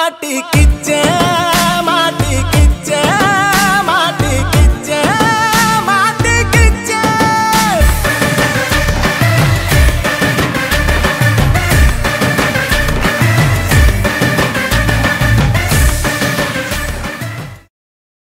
மாட்டிக்கிச்சேன்